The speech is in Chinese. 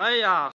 哎呀